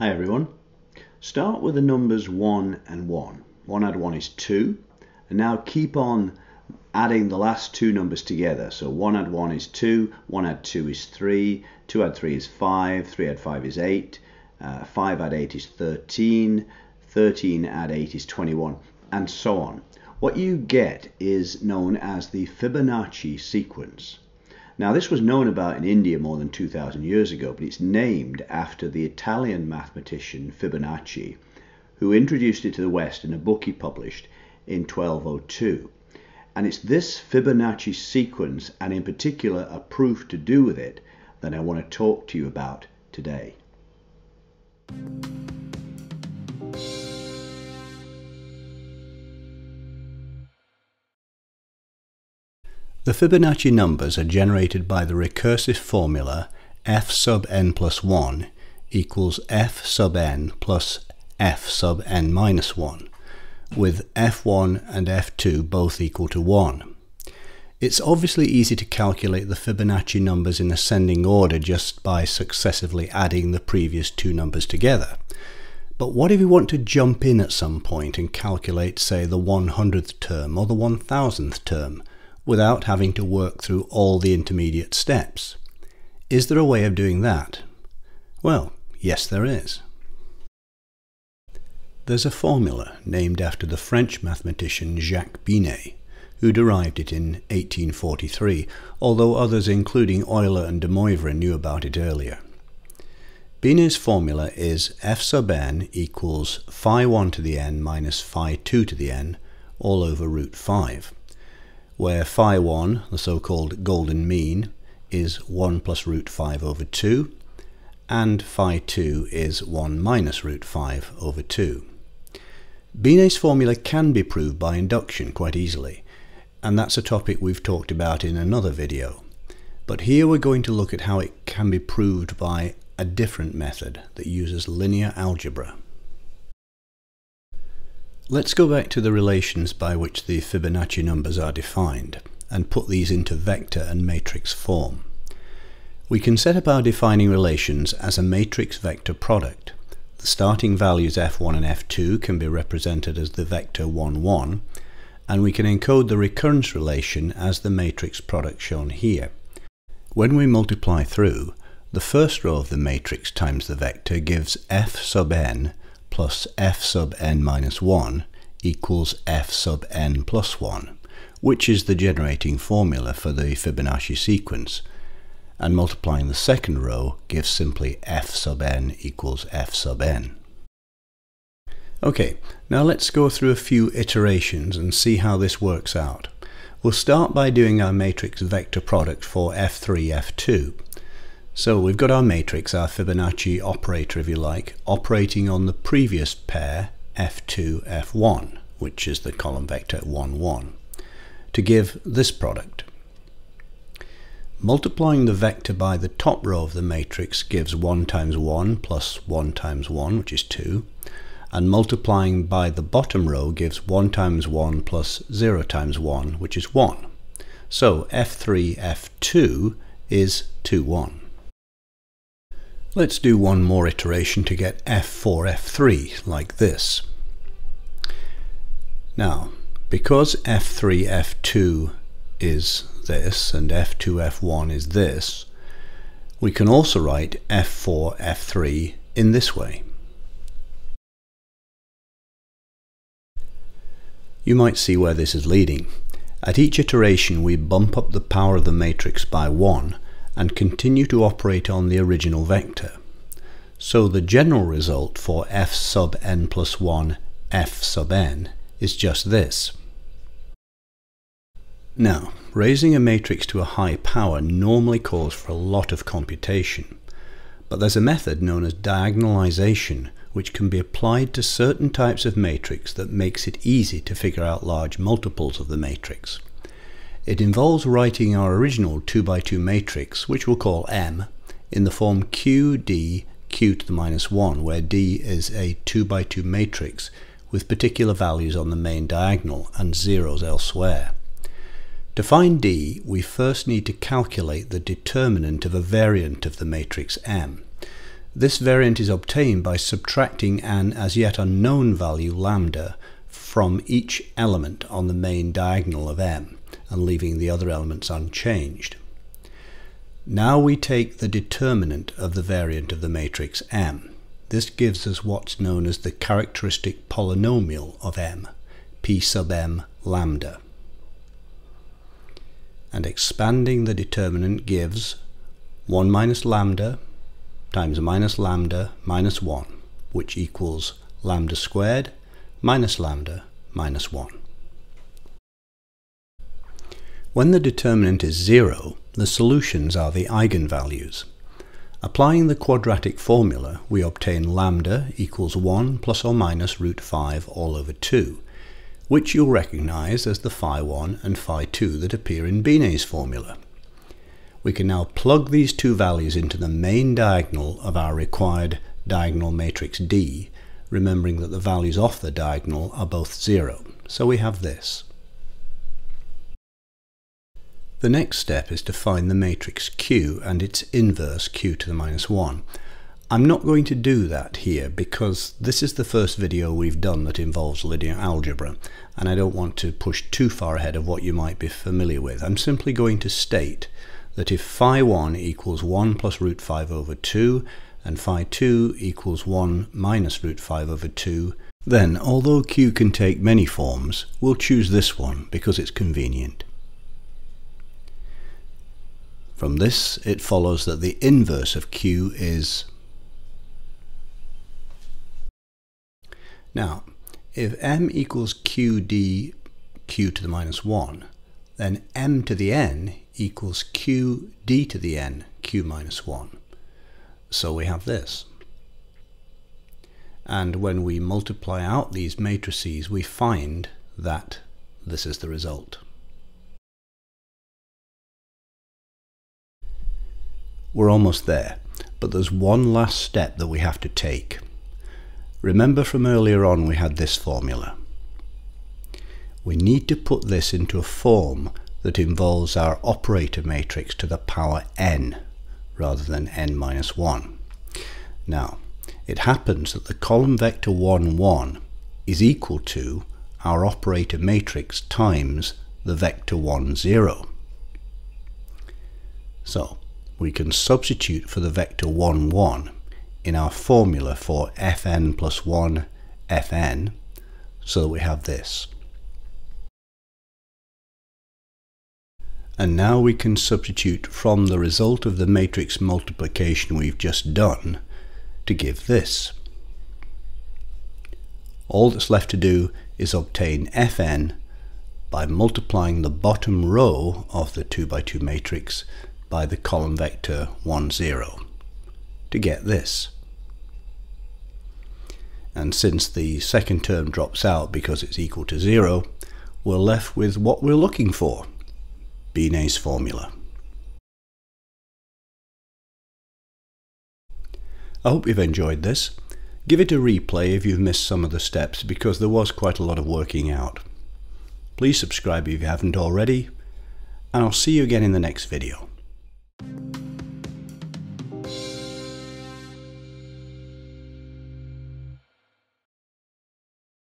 Hi everyone. Start with the numbers 1 and 1. 1 add 1 is 2. And now keep on adding the last two numbers together. So 1 add 1 is 2, 1 add 2 is 3, 2 add 3 is 5, 3 add 5 is 8, uh, 5 add 8 is 13, 13 add 8 is 21, and so on. What you get is known as the Fibonacci sequence. Now, this was known about in India more than 2,000 years ago, but it's named after the Italian mathematician Fibonacci, who introduced it to the West in a book he published in 1202. And it's this Fibonacci sequence, and in particular a proof to do with it, that I want to talk to you about today. The Fibonacci numbers are generated by the recursive formula f sub n plus 1 equals f sub n plus f sub n minus 1, with f1 and f2 both equal to 1. It's obviously easy to calculate the Fibonacci numbers in ascending order just by successively adding the previous two numbers together. But what if you want to jump in at some point and calculate, say, the 100th term or the 1000th term, without having to work through all the intermediate steps. Is there a way of doing that? Well, yes there is. There's a formula named after the French mathematician Jacques Binet, who derived it in 1843, although others including Euler and de Moivre knew about it earlier. Binet's formula is f sub n equals phi 1 to the n minus phi 2 to the n all over root 5 where phi 1, the so-called golden mean, is 1 plus root 5 over 2, and phi 2 is 1 minus root 5 over 2. Binet's formula can be proved by induction quite easily, and that's a topic we've talked about in another video. But here we're going to look at how it can be proved by a different method that uses linear algebra. Let's go back to the relations by which the Fibonacci numbers are defined and put these into vector and matrix form. We can set up our defining relations as a matrix vector product. The starting values f1 and f2 can be represented as the vector 1, 1, and we can encode the recurrence relation as the matrix product shown here. When we multiply through, the first row of the matrix times the vector gives f sub n plus f sub n minus 1 equals f sub n plus 1, which is the generating formula for the Fibonacci sequence, and multiplying the second row gives simply f sub n equals f sub n. Okay, now let's go through a few iterations and see how this works out. We'll start by doing our matrix vector product for f3, f2. So we've got our matrix, our Fibonacci operator if you like, operating on the previous pair f2, f1, which is the column vector 1, 1, to give this product. Multiplying the vector by the top row of the matrix gives 1 times 1 plus 1 times 1, which is 2, and multiplying by the bottom row gives 1 times 1 plus 0 times 1, which is 1. So f3, f2 is 2, 1. Let's do one more iteration to get f4, f3, like this. Now, because f3, f2 is this, and f2, f1 is this, we can also write f4, f3 in this way. You might see where this is leading. At each iteration we bump up the power of the matrix by 1 and continue to operate on the original vector. So the general result for f sub n plus 1 f sub n is just this. Now, raising a matrix to a high power normally calls for a lot of computation, but there's a method known as diagonalization which can be applied to certain types of matrix that makes it easy to figure out large multiples of the matrix. It involves writing our original 2 by 2 matrix, which we'll call M, in the form Q, D, Q to the minus 1, where D is a 2 by 2 matrix with particular values on the main diagonal and zeros elsewhere. To find D, we first need to calculate the determinant of a variant of the matrix M. This variant is obtained by subtracting an as yet unknown value lambda from each element on the main diagonal of M and leaving the other elements unchanged. Now we take the determinant of the variant of the matrix M. This gives us what's known as the characteristic polynomial of M, p sub m lambda. And expanding the determinant gives 1 minus lambda times minus lambda minus 1, which equals lambda squared minus lambda minus 1. When the determinant is 0, the solutions are the eigenvalues. Applying the quadratic formula, we obtain lambda equals 1 plus or minus root 5 all over 2, which you'll recognise as the phi 1 and phi 2 that appear in Binet's formula. We can now plug these two values into the main diagonal of our required diagonal matrix D, remembering that the values off the diagonal are both 0. So we have this. The next step is to find the matrix Q and its inverse Q to the minus 1. I'm not going to do that here because this is the first video we've done that involves linear algebra and I don't want to push too far ahead of what you might be familiar with. I'm simply going to state that if phi 1 equals 1 plus root 5 over 2 and phi 2 equals 1 minus root 5 over 2, then although q can take many forms, we'll choose this one because it's convenient. From this, it follows that the inverse of q is... Now, if m equals qd q to the minus 1, then m to the n equals qd to the n q minus 1. So we have this. And when we multiply out these matrices, we find that this is the result. We're almost there, but there's one last step that we have to take. Remember from earlier on we had this formula. We need to put this into a form that involves our operator matrix to the power n rather than n minus 1. Now, it happens that the column vector 1, 1 is equal to our operator matrix times the vector 1, 0. So, we can substitute for the vector 1, 1 in our formula for fn plus 1 fn so that we have this. And now we can substitute from the result of the matrix multiplication we've just done to give this. All that's left to do is obtain Fn by multiplying the bottom row of the 2 by 2 matrix by the column vector 1, 0 to get this. And since the second term drops out because it's equal to 0, we're left with what we're looking for, Binet's formula. I hope you've enjoyed this. Give it a replay if you've missed some of the steps because there was quite a lot of working out. Please subscribe if you haven't already, and I'll see you again in the next video.